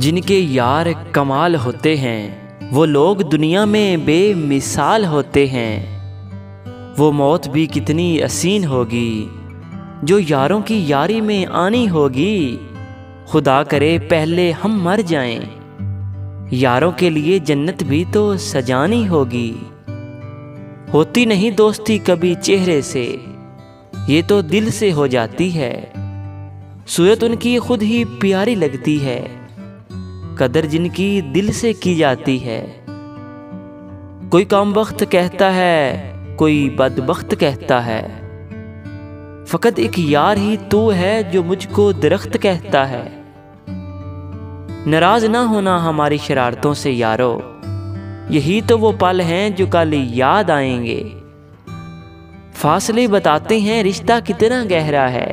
जिनके यार कमाल होते हैं वो लोग दुनिया में बेमिसाल होते हैं वो मौत भी कितनी असीन होगी जो यारों की यारी में आनी होगी खुदा करे पहले हम मर जाएं यारों के लिए जन्नत भी तो सजानी होगी होती नहीं दोस्ती कभी चेहरे से ये तो दिल से हो जाती है सूरत उनकी खुद ही प्यारी लगती है कदर जिनकी दिल से की जाती है कोई काम वक्त कहता है कोई बदबख्त कहता है फ़कत एक यार ही तू है जो मुझको दरख्त कहता है नाराज ना होना हमारी शरारतों से यारो यही तो वो पल हैं जो कल याद आएंगे फासले बताते हैं रिश्ता कितना गहरा है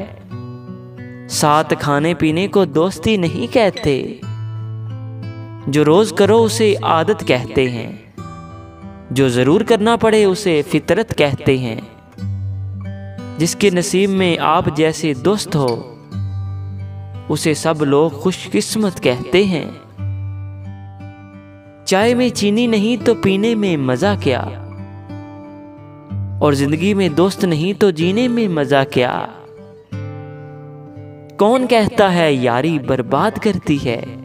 साथ खाने पीने को दोस्ती नहीं कहते जो रोज़ करो उसे आदत कहते हैं जो ज़रूर करना पड़े उसे फितरत कहते हैं जिसके नसीब में आप जैसे दोस्त हो उसे सब लोग खुशकिस्मत कहते हैं चाय में चीनी नहीं तो पीने में मज़ा क्या और ज़िंदगी में दोस्त नहीं तो जीने में मज़ा क्या कौन कहता है यारी बर्बाद करती है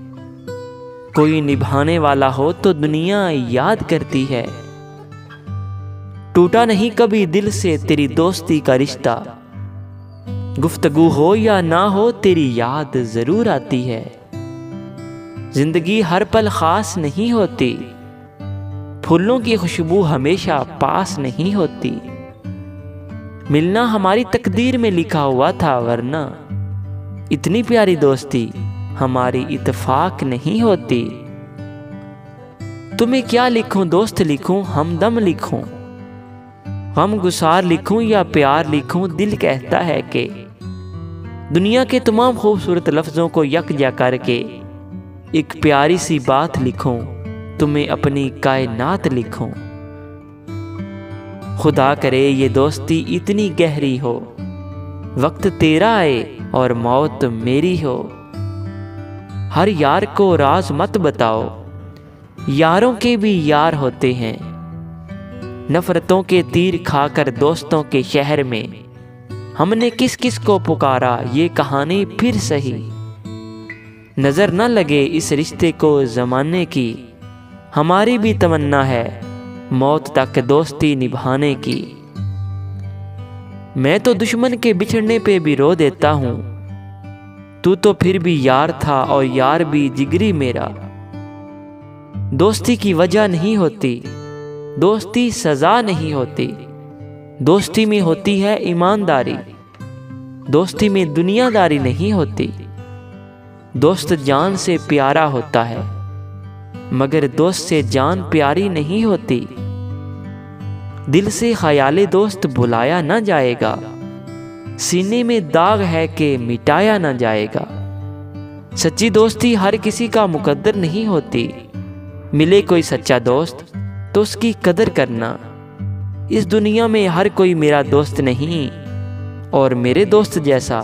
कोई निभाने वाला हो तो दुनिया याद करती है टूटा नहीं कभी दिल से तेरी दोस्ती का रिश्ता गुफ्तगु हो या ना हो तेरी याद ज़रूर आती है ज़िंदगी हर पल ख़ास नहीं होती फूलों की खुशबू हमेशा पास नहीं होती मिलना हमारी तकदीर में लिखा हुआ था वरना इतनी प्यारी दोस्ती हमारी इतफाक नहीं होती तुम्हें क्या लिखूं दोस्त लिखूं हमदम लिखूं हम गुसार लिखूं या प्यार लिखूं दिल कहता है कि दुनिया के तमाम खूबसूरत लफ्ज़ों को यकजा करके एक प्यारी सी बात लिखूं तुम्हें अपनी कायनात लिखूं खुदा करे ये दोस्ती इतनी गहरी हो वक्त तेरा आए और मौत मेरी हो हर यार को राज मत बताओ यारों के भी यार होते हैं नफ़रतों के तीर खाकर दोस्तों के शहर में हमने किस किस को पुकारा ये कहानी फिर सही नज़र न लगे इस रिश्ते को ज़माने की हमारी भी तमन्ना है मौत तक दोस्ती निभाने की मैं तो दुश्मन के बिछड़ने पे भी रो देता हूँ तू तो फिर भी यार था और यार भी जिगरी मेरा दोस्ती की वजह नहीं होती दोस्ती सज़ा नहीं होती दोस्ती में होती है ईमानदारी दोस्ती में दुनियादारी नहीं होती दोस्त जान से प्यारा होता है मगर दोस्त से जान प्यारी नहीं होती दिल से ख्याल दोस्त बुलाया ना जाएगा सीने में दाग है कि मिटाया ना जाएगा सच्ची दोस्ती हर किसी का मुकद्दर नहीं होती मिले कोई सच्चा दोस्त तो उसकी कदर करना इस दुनिया में हर कोई मेरा दोस्त नहीं और मेरे दोस्त जैसा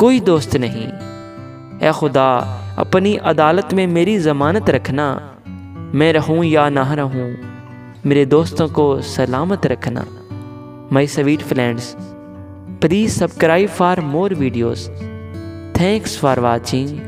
कोई दोस्त नहीं ए खुदा अपनी अदालत में मेरी ज़मानत रखना मैं रहूं या ना रहूं मेरे दोस्तों को सलामत रखना my sweet friends Please subscribe for more videos. Thanks for watching.